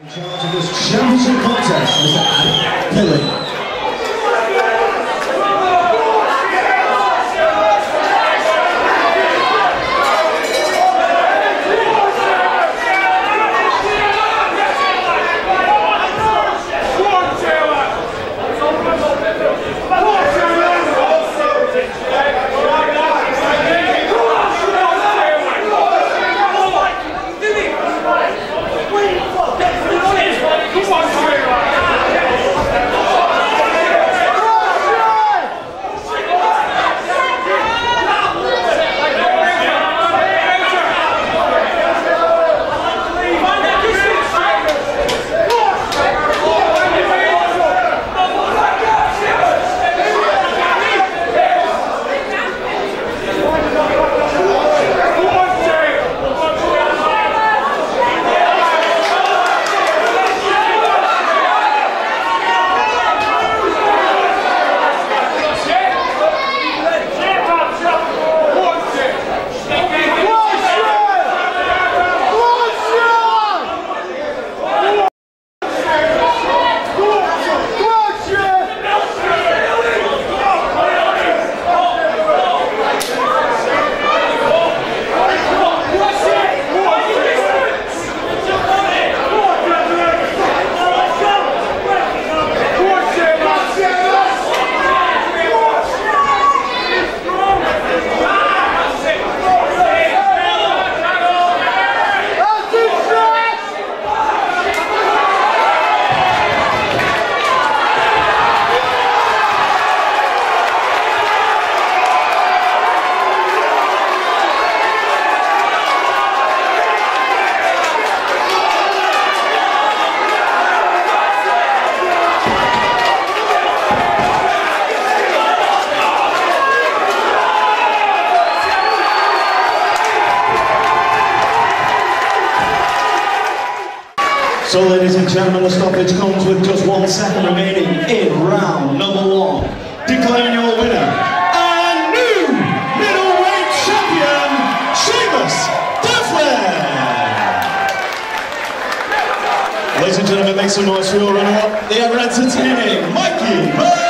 In charge of this championship contest, Mr. Adam Pilling. So ladies and gentlemen, the stoppage comes with just one second remaining in round number one. Declaring your winner, a new middleweight champion, Seamus Devlin! Ladies and gentlemen, make some noise for your runner-up, the ever entertaining Mikey Burns!